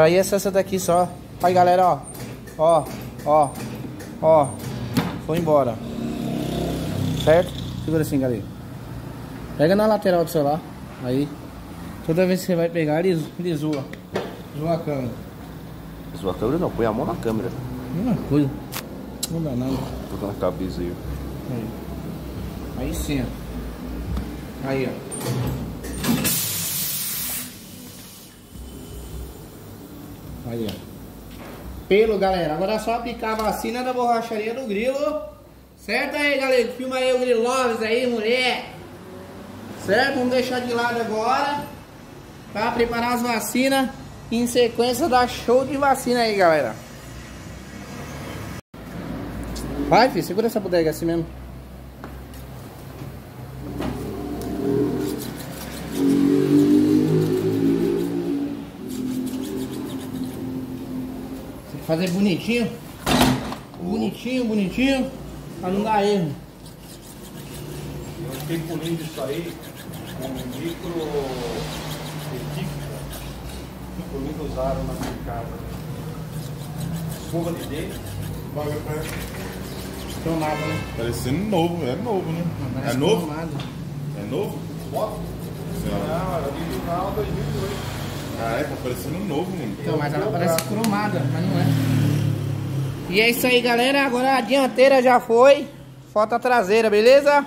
Aí essa, essa daqui só. Aí galera, ó. Ó, ó, ó. Foi embora. Certo? Segura assim, galera. Pega na lateral do celular. Aí. Toda vez que você vai pegar, ele, ele zoa. Zoa a câmera. Zoa a câmera não, põe a mão na câmera. Mesma coisa. Não dá nada. Toca na cabeça aí. Aí. Aí sim, ó. Aí, ó. Aí, ó. Pelo, galera. Agora é só aplicar a vacina da borracharia do grilo. Certo aí, galera? Filma aí o Grilo aí, mulher. Certo? Vamos deixar de lado agora. Pra preparar as vacinas. Em sequência da show de vacina aí, galera. Vai, filho. Segura essa bodega assim mesmo. Tem que fazer bonitinho. Bonitinho, bonitinho. Pra não dar erro. Eu fiquei pulindo isso aí com micro retífica que comigo usaram na minha casa. Escova de dente, bagulho pra Tomava, né? Parecendo novo, é novo, né? É novo? tomado. É novo? moto. Não, era original 2008. Ah, é, tá parecendo novo, mano. Então, mas ela parece cromada, mas não é. E é isso aí, galera. Agora a dianteira já foi. Falta a traseira, beleza?